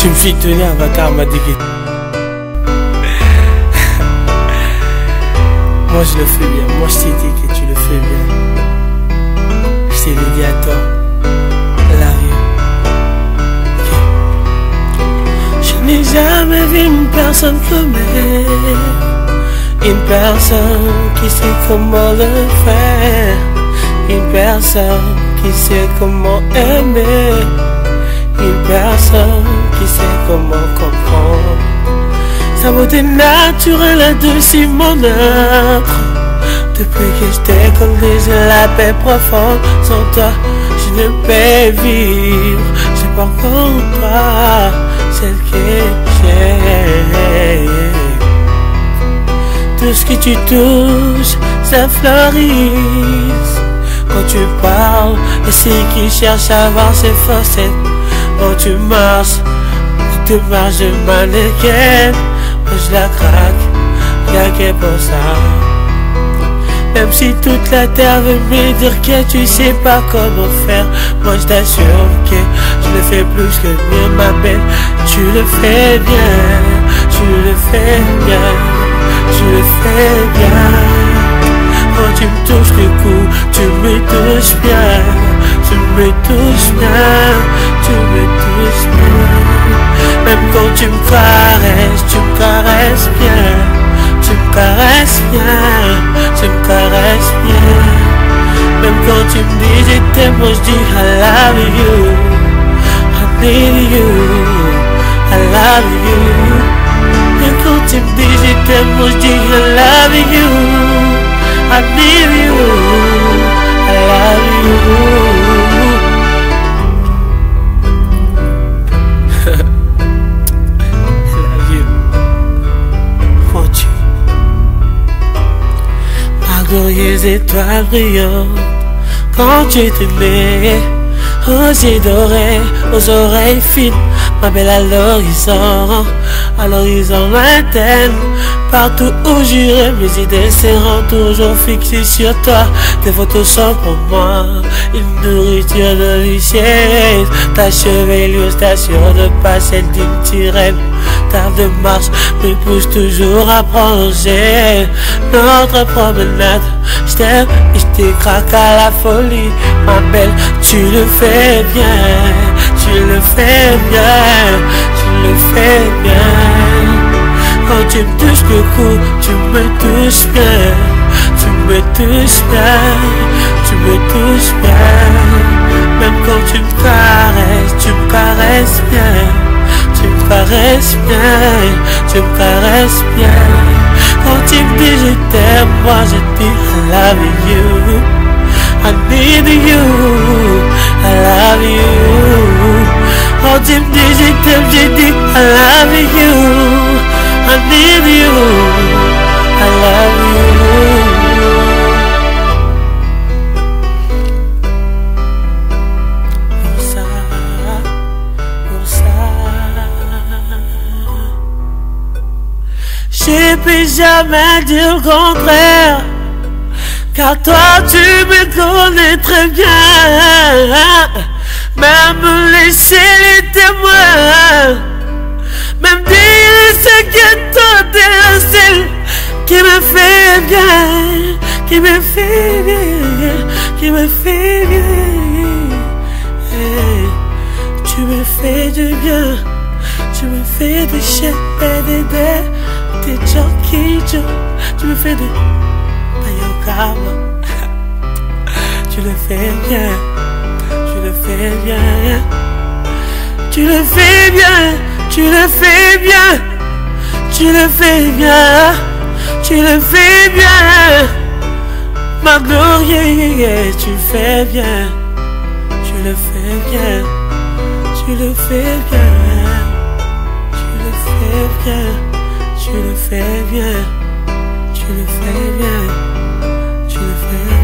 Tu me fais tenir à Vakar m'a dit. Moi je le fais bien, moi je t'ai dit que tu le fais bien. Je t'ai dit à toi. La Je n'ai jamais vu une personne comme elle. Une personne qui sait comment le faire. Une personne qui sait comment aimer. Une personne qui sait comment comprendre. Sa beauté naturelle est mon âtre. Depuis que je t'ai connu, j'ai la paix profonde. Sans toi, je ne peux vivre. C'est pas comme toi, celle que j'ai. Tout ce que tu touches, ça fleurit. Quand tu parles, et c'est qui cherche à voir ses facettes. Quand tu marches, tu marches de mannequin. Moi je la craque, rien que pour ça. Même si toute la terre veut me dire que tu sais pas comment faire, moi je t'assure que je le fais plus que mieux, ma belle. Tu le fais bien, tu le fais bien, tu le fais bien quand tu me touches le cou, tu me touches bien, tu me touches bien, tu me caresses, tu me caresses bien, tu me caresses bien, tu me caresses bien. Même quand tu me dis je t'aime, moi je dis I love you, I need you, I love you. Même quand tu me dis je t'aime, moi je dis I love you. I need you, Ma glorieuse étoile brillante, quand tu t'aimais, aux yeux dorés, aux oreilles fines, ma belle à l'horizon, à l'horizon lointaine. Partout où j'irai, mes idées seront toujours fixées sur toi. Tes photos sont pour moi une nourriture délicieuse. Ta chevelure t'assure de passer d'une Ta démarche me pousse toujours à plonger. Notre promenade, je t'aime et je te craque à la folie. Ma belle, tu le fais bien, tu le fais bien, tu le fais bien. Quand tu me touches le cou, tu me touches bien, tu me touches bien, tu me touches bien. Même quand tu me caresses, tu me caresses bien, caresses bien, tu me caresses bien. Quand tu me dis je t'aime, moi je dis I love you, I need you, I love you. Quand tu me dis je t'aime, je dis I love you. I need you, Je peux jamais dire le contraire. Car toi tu me connais très bien. Même laisser les témoins Même dire ce que toi t'es la Qui me fait bien Qui me fait bien Qui me fait bien. Tu me fais du bien Tu me fais de chien et de tu me fais de Bayokama Tu le fais bien Tu le fais bien. Tu le fais bien Tu le fais bien. Tu le fais bien Tu le fais bien. Ma glorieux, tu fais bien Tu le fais bien. Tu le fais bien tu le fais bien, tu le fais bien, tu le fais bien.